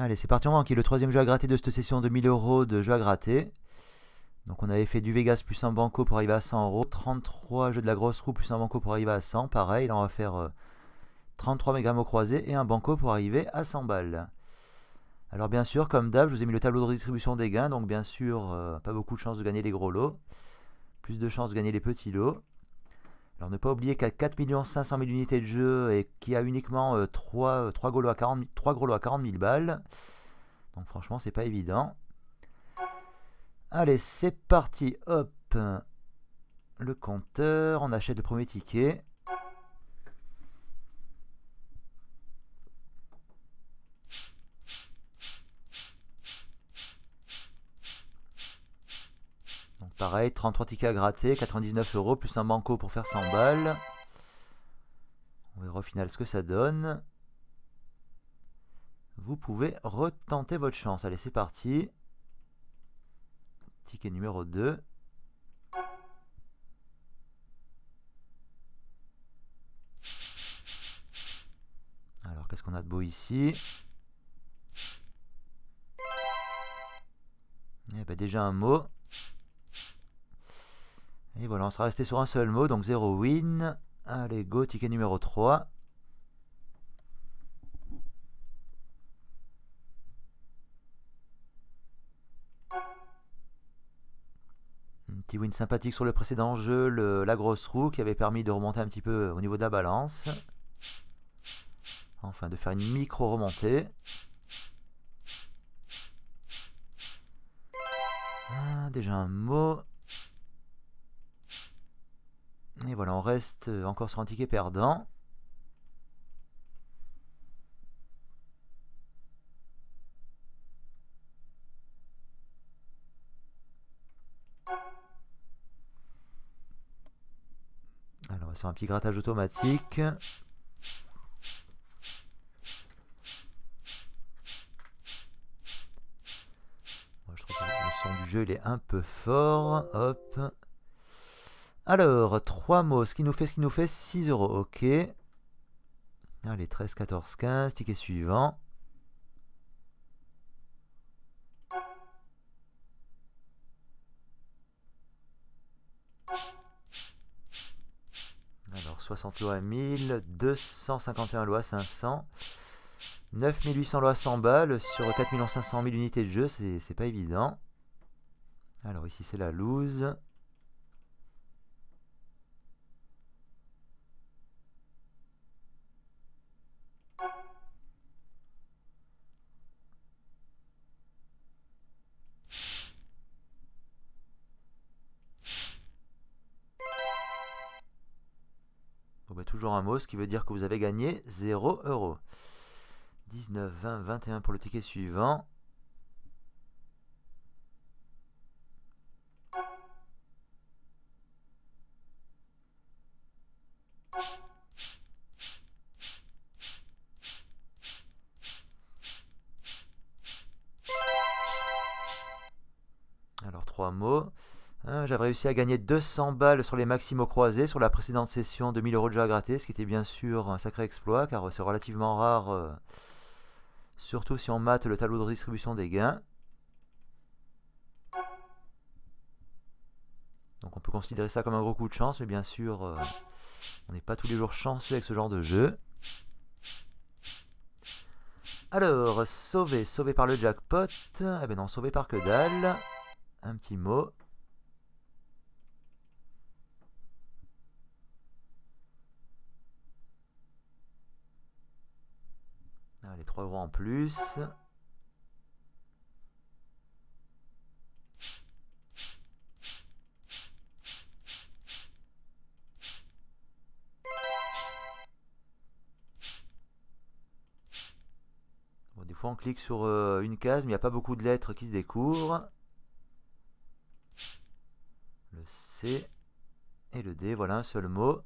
Allez, c'est parti, on va le troisième jeu à gratter de cette session de 1000 euros de jeu à gratter. Donc on avait fait du Vegas plus un banco pour arriver à 100 euros, 33 jeux de la grosse roue plus un banco pour arriver à 100. Pareil, là on va faire 33 euh, mégames au croisé et un banco pour arriver à 100 balles. Alors bien sûr, comme d'hab, je vous ai mis le tableau de redistribution des gains, donc bien sûr, euh, pas beaucoup de chances de gagner les gros lots, plus de chances de gagner les petits lots. Alors ne pas oublier qu'à 4 500 000 unités de jeu et qu'il y a uniquement 3, euh, 3, gros lots à 40, 3 gros lots à 40 000 balles. Donc franchement, c'est pas évident. Allez, c'est parti. Hop. Le compteur. On achète le premier ticket. Donc pareil, 33 tickets à gratter, 99 euros plus un banco pour faire 100 balles. On verra au final ce que ça donne. Vous pouvez retenter votre chance. Allez, c'est parti. Ticket numéro 2. Alors, qu'est-ce qu'on a de beau ici? Eh ben, déjà un mot. Et voilà, on sera resté sur un seul mot, donc 0 win. Allez, go, ticket numéro 3. Petit win sympathique sur le précédent jeu, la grosse roue qui avait permis de remonter un petit peu au niveau de la balance. Enfin, de faire une micro remontée. Ah, déjà un mot. Et voilà, on reste encore sur un ticket perdant. sur un petit grattage automatique. je trouve que le son du jeu il est un peu fort. Hop. Alors, trois mots. Ce qui nous fait, ce qui nous fait 6 euros. Ok. Allez, 13, 14, 15. Ticket suivant. Alors 60 lois à 1000, 251 lois à 500, 9800 lois à 100 balles sur 4 500 000 unités de jeu, c'est pas évident. Alors ici c'est la loose. Toujours un mot, ce qui veut dire que vous avez gagné 0 euros. 19, 20, 21 pour le ticket suivant. Hein, j'avais réussi à gagner 200 balles sur les maximaux croisés sur la précédente session de 1000 euros de jeu à gratter, ce qui était bien sûr un sacré exploit car c'est relativement rare, euh, surtout si on mate le tableau de distribution des gains. Donc on peut considérer ça comme un gros coup de chance, mais bien sûr, euh, on n'est pas tous les jours chanceux avec ce genre de jeu. Alors, sauvé, sauvé par le jackpot. Eh ben non, sauvé par que dalle. Un petit mot. Les 3 euros en plus. Des fois on clique sur euh, une case, mais il n'y a pas beaucoup de lettres qui se découvrent. Le C et le D, voilà un seul mot.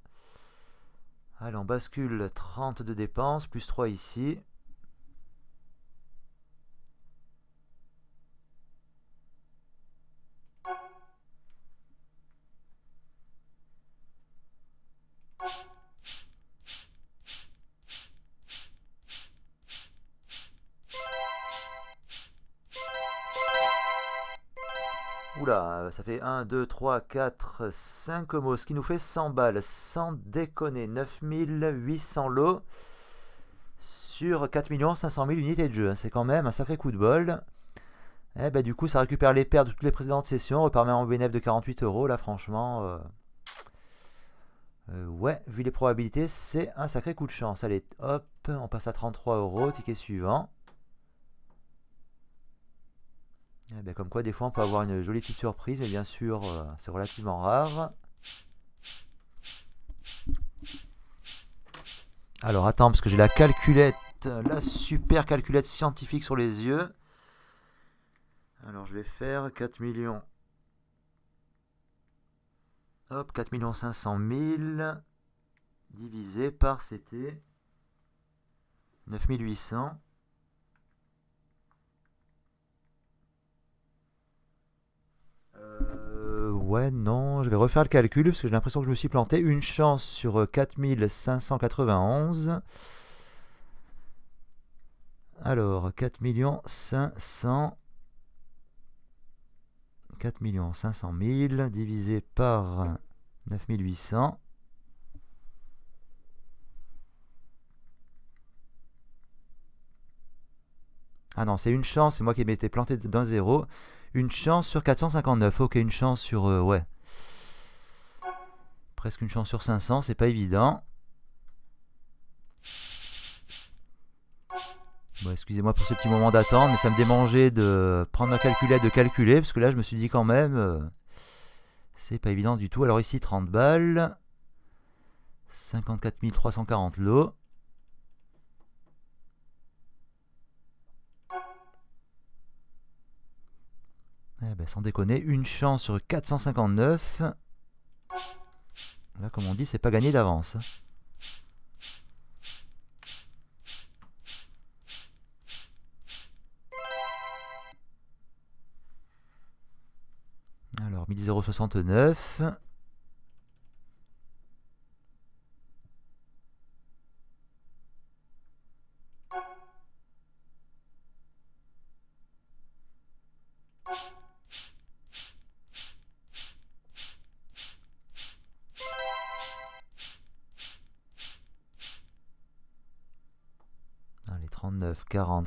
Allez, on bascule 30 de dépenses, plus 3 ici. Oula, ça fait 1, 2, 3, 4, 5 mots, ce qui nous fait 100 balles, sans déconner, 9800 lots sur 4 500 000 unités de jeu. Hein. C'est quand même un sacré coup de bol. Eh ben, du coup, ça récupère les pertes de toutes les précédentes sessions, repermet un bénéfice de 48 euros. Là, franchement, euh, euh, ouais, vu les probabilités, c'est un sacré coup de chance. Allez, hop, on passe à 33 euros. Ticket suivant. Eh ben, comme quoi, des fois, on peut avoir une jolie petite surprise, mais bien sûr, euh, c'est relativement rare. Alors, attends, parce que j'ai la calculette, la super calculette scientifique sur les yeux. Alors, je vais faire 4 millions. Hop, 4 500 000 divisé par, c'était 9800. Ouais, non, je vais refaire le calcul parce que j'ai l'impression que je me suis planté. Une chance sur 4591. Alors, 4 500... 4 500 000 divisé par 9800. Ah non, c'est une chance, c'est moi qui m'étais planté d'un zéro. Une chance sur 459. Ok, une chance sur... Euh, ouais. Presque une chance sur 500, c'est pas évident. Bon, excusez-moi pour ce petit moment d'attente, mais ça me démangeait de prendre ma calculette, de calculer, parce que là, je me suis dit quand même, euh, c'est pas évident du tout. Alors ici, 30 balles, 54 340 lots. Eh ben, sans déconner, une chance sur 459. Là, comme on dit, c'est pas gagné d'avance. Alors, 1069.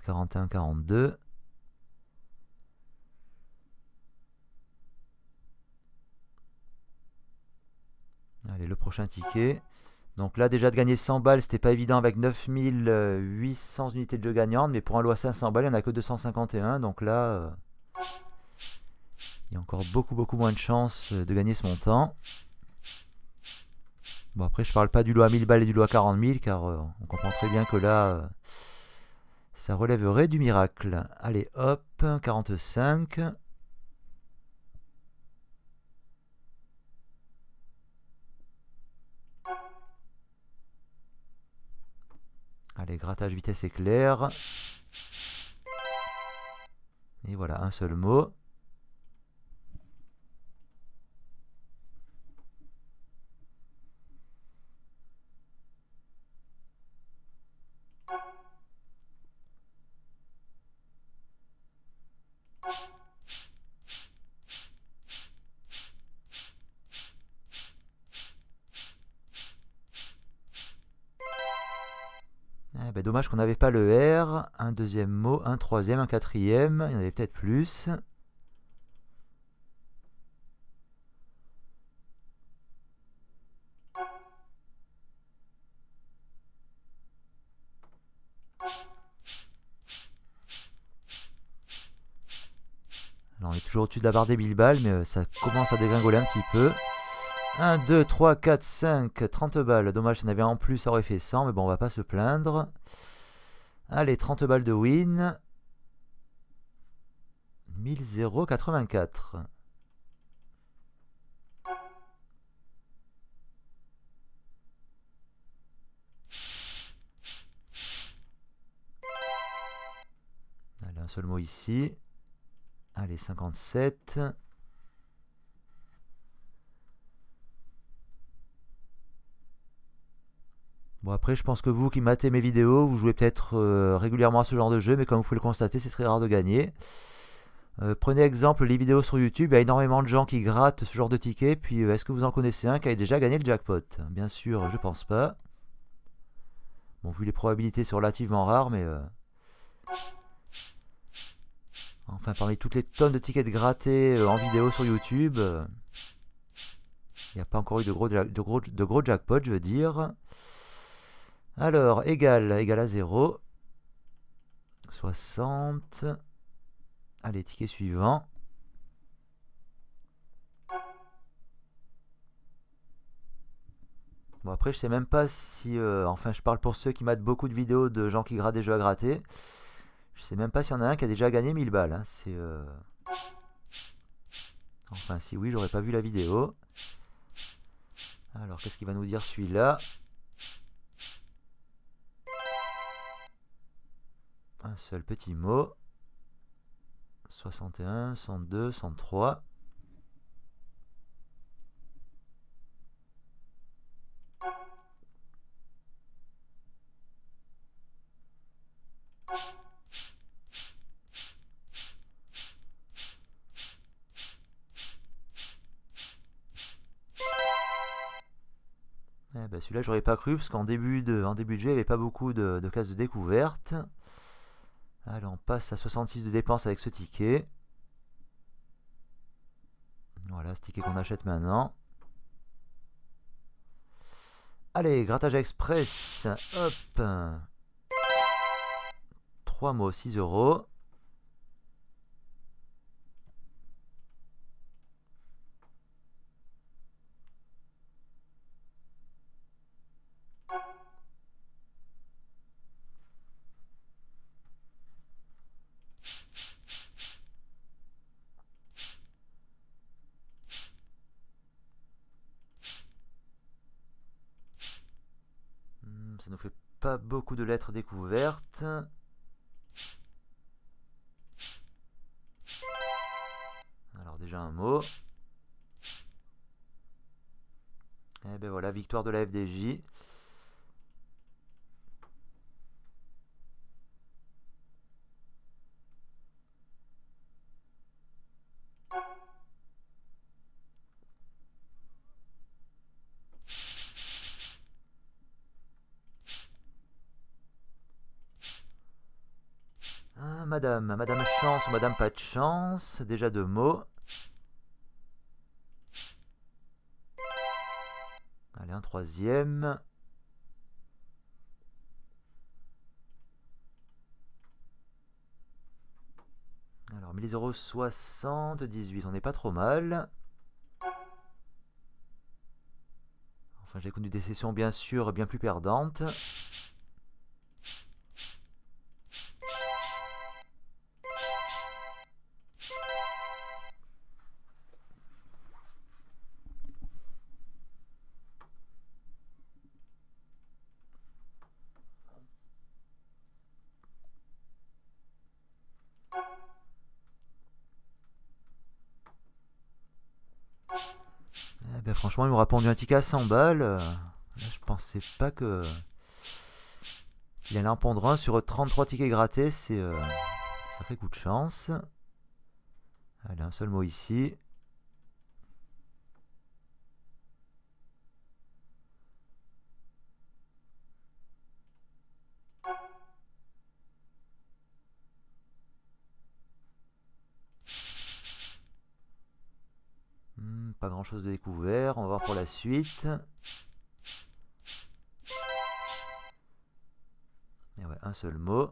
41, 42. Allez, le prochain ticket. Donc là, déjà de gagner 100 balles, c'était pas évident avec 9800 unités de jeu gagnantes. Mais pour un lot à 500 balles, il n'y en a que 251. Donc là, euh, il y a encore beaucoup, beaucoup moins de chances de gagner ce montant. Bon, après, je parle pas du lot à 1000 balles et du lot à 40 000, car euh, on comprend très bien que là, euh, ça relèverait du miracle. Allez, hop, 45. Allez, grattage vitesse éclair. Et voilà, un seul mot. Dommage qu'on n'avait pas le R. Un deuxième mot, un troisième, un quatrième. Il y en avait peut-être plus. Alors on est toujours au-dessus de la barre des balles, mais euh, ça commence à dégringoler un petit peu. 1, 2, 3, 4, 5, 30 balles. Dommage, ça en avait en plus, ça aurait fait 100, mais bon, on va pas se plaindre. Allez, 30 balles de win. 1084. Allez, un seul mot ici. Allez, 57. Bon après je pense que vous qui matez mes vidéos, vous jouez peut-être euh, régulièrement à ce genre de jeu, mais comme vous pouvez le constater, c'est très rare de gagner. Euh, prenez exemple les vidéos sur YouTube, il y a énormément de gens qui grattent ce genre de tickets, puis euh, est-ce que vous en connaissez un qui a déjà gagné le jackpot? Bien sûr, je pense pas. Bon, vu les probabilités, c'est relativement rare, mais... Enfin, parmi toutes les tonnes de tickets grattés en vidéo sur YouTube, il n'y a pas encore eu de gros, de de gros jackpot, je veux dire. Alors, égal, égal à 0. 60. Allez, ticket suivant. Bon, après, je sais même pas si... euh, enfin, je parle pour ceux qui matent beaucoup de vidéos de gens qui grattent des jeux à gratter. Je sais même pas s'il y en a un qui a déjà gagné 1000 balles. hein, euh, Enfin, si oui, j'aurais pas vu la vidéo. Alors, qu'est-ce qu'il va nous dire celui-là? Un seul petit mot. 61, 102, 103. Eh ben, celui-là, j'aurais pas cru, parce qu'en début de, en début de jeu, il n'y avait pas beaucoup de, de cases de découverte. Allez, on passe à 66 de dépenses avec ce ticket. Voilà, ce ticket qu'on achète maintenant. Allez, grattage express. Hop. 3 mots, 6 euros. Hmm, ça fait pas beaucoup de lettres découvertes. Alors déjà un mot. Et ben voilà, victoire de la FDJ. Ah, madame, madame chance ou madame pas de chance, déjà deux mots. Allez, un troisième. Alors, 1000 euros 78, on n'est pas trop mal. Enfin, j'ai connu des sessions bien sûr bien plus perdantes. Franchement, ils m'ont répondu un ticket à 100 balles. Euh, je pensais pas que. Il allait en pondre un sur 33 tickets grattés. C'est. euh, Ça fait coup de chance. Allez, un seul mot ici. Chose de découvert. On va voir pour la suite. Et ouais, un seul mot.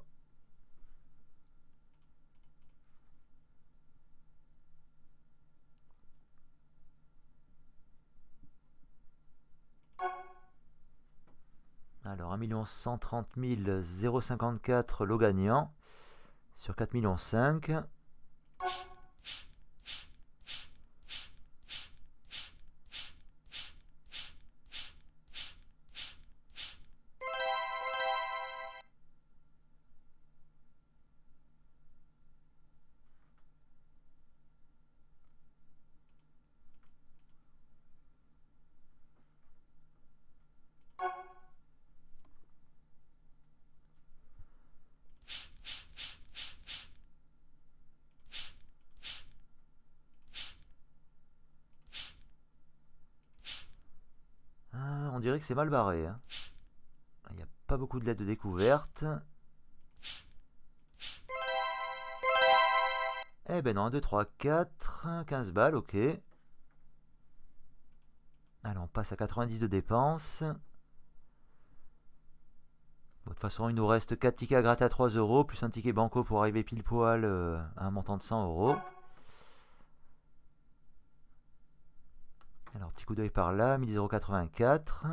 Alors 1 130 054 lot gagnant sur 4 millions 5. Que c'est mal barré. hein. Il n'y a pas beaucoup de lettres de découverte. Eh ben non, 1, 2, 3, 4, 15 balles, ok. Allez, on passe à 90 de dépenses. De toute façon, il nous reste 4 tickets à gratter à 3 euros, plus un ticket banco pour arriver pile poil euh, à un montant de 100 euros. Alors, petit coup d'œil par là, 1084.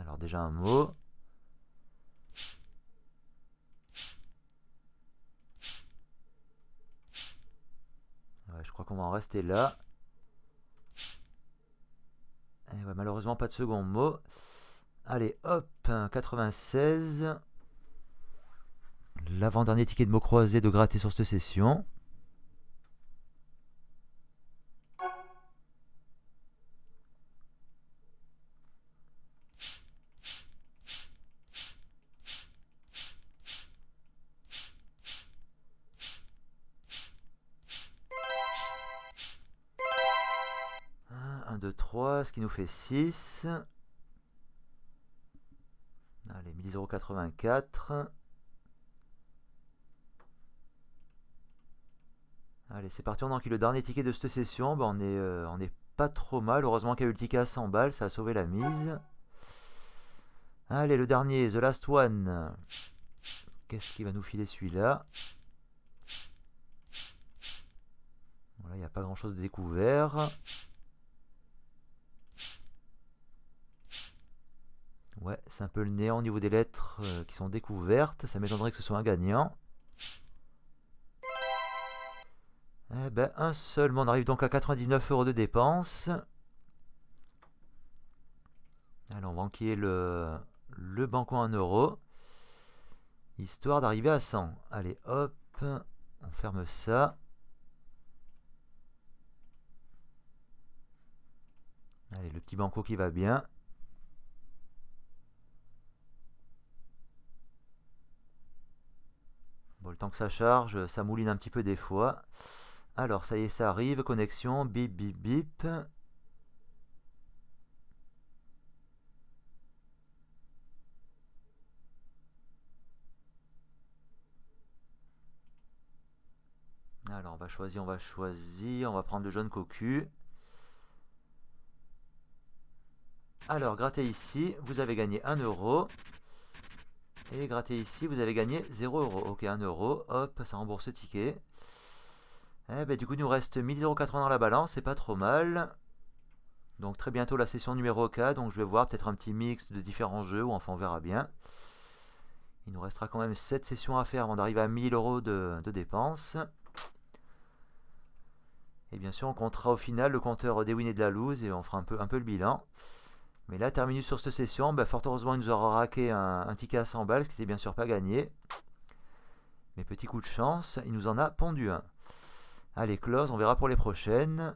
Alors déjà un mot. Je crois qu'on va en rester là. Malheureusement pas de second mot. Allez, hop, 96. L'avant-dernier ticket de mots croisés de gratter sur cette session. 2, 3, ce qui nous fait 6. Allez, 1084. Allez, c'est parti, on enquille le dernier ticket de cette session. Ben, on est, euh, pas trop mal. Heureusement qu'il y a eu le ticket à 100 balles, ça a sauvé la mise. Allez, le dernier, The Last One. Qu'est-ce qui va nous filer celui-là? Voilà, il n'y a pas grand-chose de découvert. Ouais, c'est un peu le néant au niveau des lettres euh, qui sont découvertes. Ça m'étonnerait que ce soit un gagnant. Eh ben, un seul. On arrive donc à 99 euros de dépenses. Allez, on va enquiller le, le banco en euros. Histoire d'arriver à 100. Allez, hop. On ferme ça. Allez, le petit banco qui va bien. Le temps que ça charge, ça mouline un petit peu des fois. Alors, ça y est, ça arrive. Connexion, bip, bip, bip. Alors, on va choisir, on va choisir. On va prendre le jaune cocu. Alors, grattez ici, vous avez gagné 1 euro. Et grattez ici, vous avez gagné 0 euro. Ok, 1 euro. Hop, ça rembourse le ticket. Eh ben, du coup, il nous reste 1080 dans la balance. C'est pas trop mal. Donc, très bientôt la session numéro 4. Donc, je vais voir peut-être un petit mix de différents jeux. Ou enfin, on verra bien. Il nous restera quand même 7 sessions à faire avant d'arriver à 1000 euros de, dépenses. Et bien sûr, on comptera au final le compteur des wins et de la lose et on fera un peu le bilan. Mais là, terminé sur cette session, bah, fort heureusement, il nous aura raqué un, un ticket à 100 balles, ce qui n'était bien sûr pas gagné. Mais petit coup de chance, il nous en a pondu un. Allez, close, on verra pour les prochaines.